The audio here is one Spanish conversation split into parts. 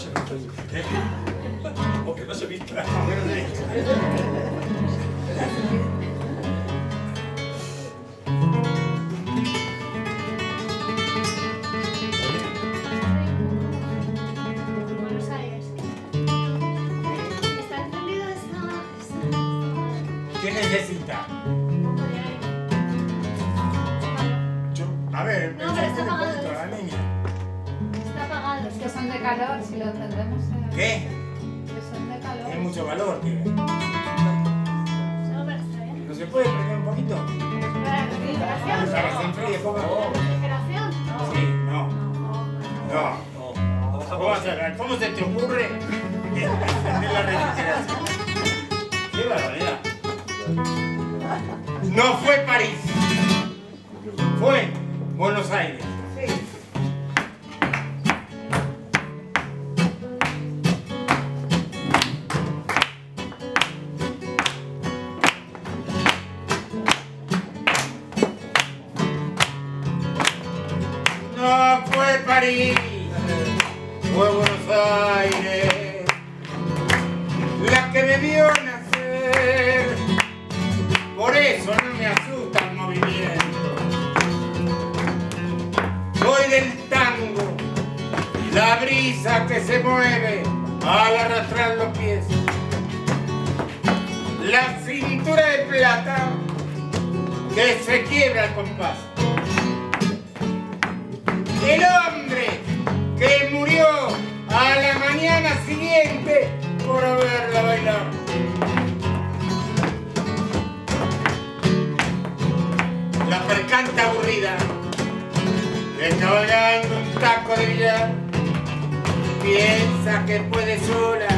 se vista. ¿Eh? O que no se vista. Buenos Aires. ¿Está encendido esta... esta... ¿Qué necesita? Un poco de aire? Yo, a ver, No, pero está apagado que son de calor, si lo encendemos. eh, ¿Qué? Que son de calor. Tiene mucho valor, tiene. No, pero está bien. ¿No se puede prender un poquito? ¿Para refrigeración? Para que se enfríe poco a poco. ¿Refrigeración? Sí, no. No. No. No. ¿Cómo, vas a- cómo se te ocurre encender la refrigeración? París, Buenos Aires, la que me vio nacer. Por eso no me asusta el movimiento. Soy del tango, la brisa que se mueve al arrastrar los pies. La cintura de plata que se quiebra al compás. El hombre que murió a la mañana siguiente por haberla bailado. La percanta aburrida, descabalgando un taco de billar, piensa que puede sola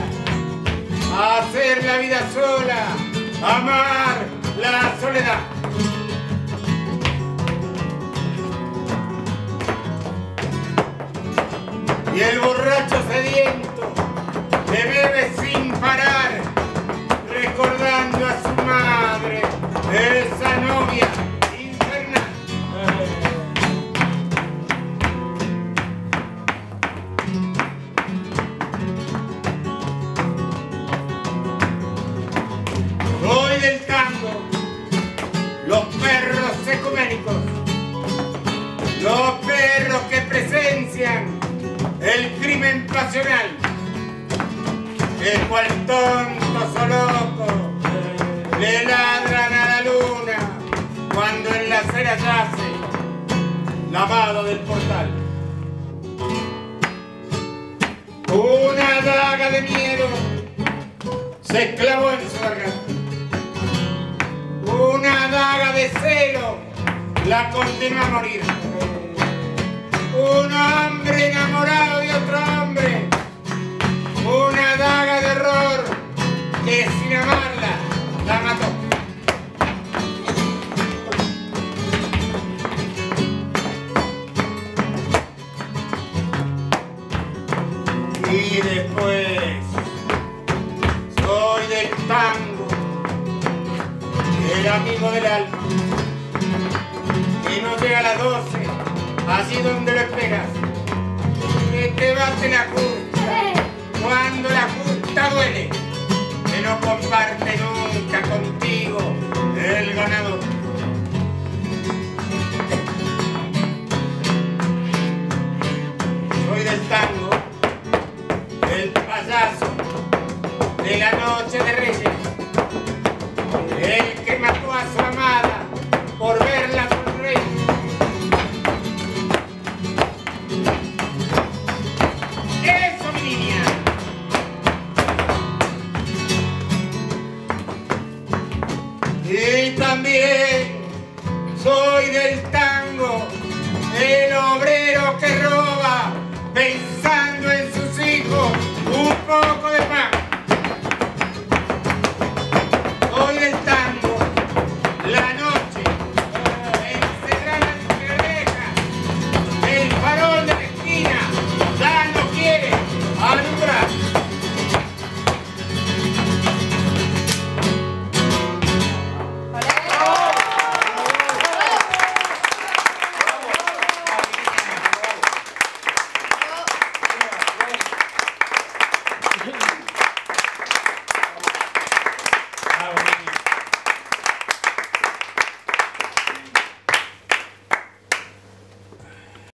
hacer la vida sola, amar que cual tontos o locos le ladran a la luna cuando en la acera yace lavado del portal. Una daga de miedo se clavó en su garganta. Una daga de celo la condenó a morir. Un hombre enamorado de otro hombre. Y después soy del tango, el amigo del alma, que no llega a las 12, así donde le pegas, que te bate la justa, del tango, el obrero que roba, pensando en sus hijos, un poco